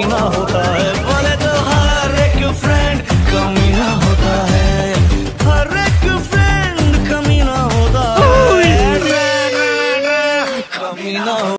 कमीना होता है। बोले तो हर एक फ्रेंड कमीना होता है। हर एक फ्रेंड कमीना होता है। कमीना